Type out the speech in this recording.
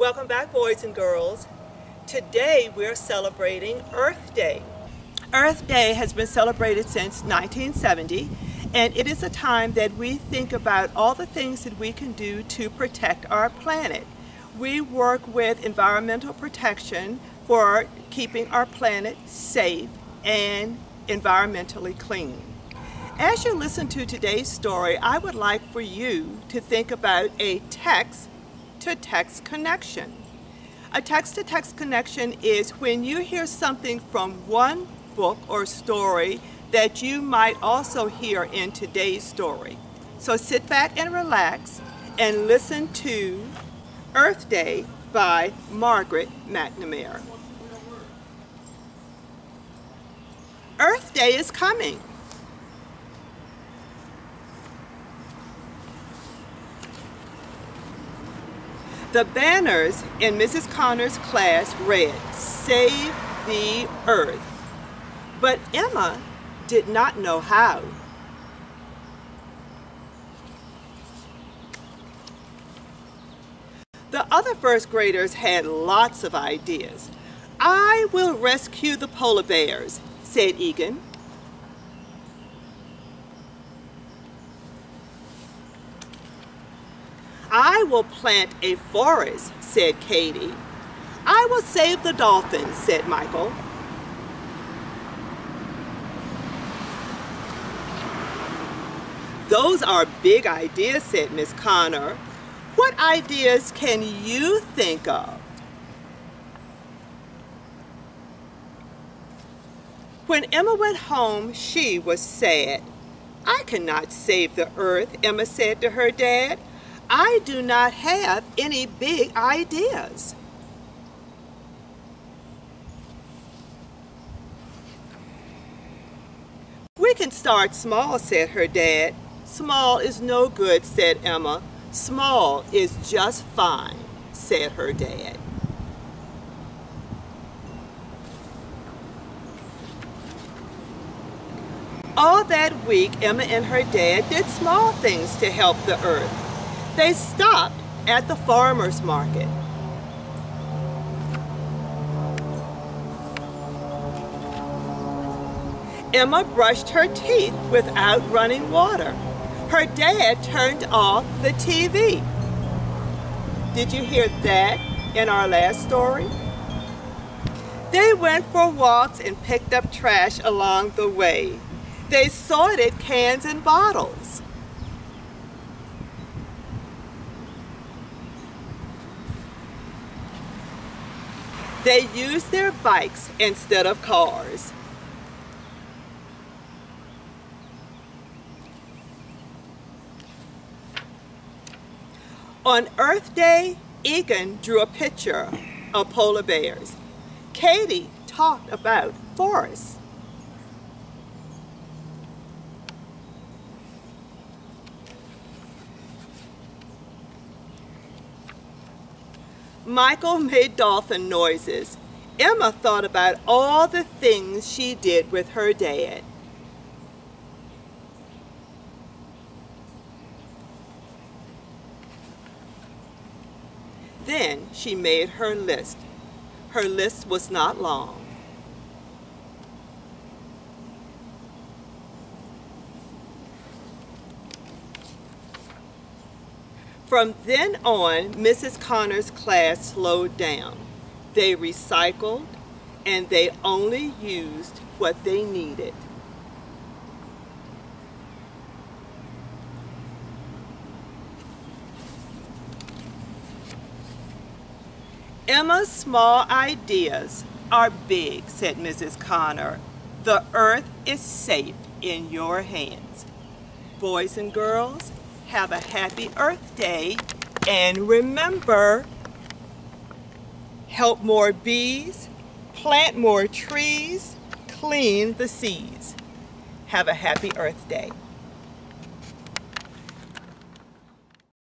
Welcome back, boys and girls. Today we're celebrating Earth Day. Earth Day has been celebrated since 1970, and it is a time that we think about all the things that we can do to protect our planet. We work with environmental protection for keeping our planet safe and environmentally clean. As you listen to today's story, I would like for you to think about a text to text connection. A text to text connection is when you hear something from one book or story that you might also hear in today's story. So sit back and relax and listen to Earth Day by Margaret McNamara. Earth Day is coming. The banners in Mrs. Connor's class read, Save the Earth. But Emma did not know how. The other first graders had lots of ideas. I will rescue the polar bears, said Egan. I will plant a forest, said Katie. I will save the dolphins, said Michael. Those are big ideas, said Miss Connor. What ideas can you think of? When Emma went home, she was sad. I cannot save the earth, Emma said to her dad. I do not have any big ideas. We can start small, said her dad. Small is no good, said Emma. Small is just fine, said her dad. All that week, Emma and her dad did small things to help the earth. They stopped at the farmer's market. Emma brushed her teeth without running water. Her dad turned off the TV. Did you hear that in our last story? They went for walks and picked up trash along the way. They sorted cans and bottles. They use their bikes instead of cars. On Earth Day, Egan drew a picture of polar bears. Katie talked about forests. Michael made dolphin noises. Emma thought about all the things she did with her dad. Then she made her list. Her list was not long. From then on, Mrs. Connor's class slowed down. They recycled and they only used what they needed. Emma's small ideas are big, said Mrs. Connor. The earth is safe in your hands. Boys and girls, have a happy Earth Day. And remember, help more bees, plant more trees, clean the seas. Have a happy Earth Day.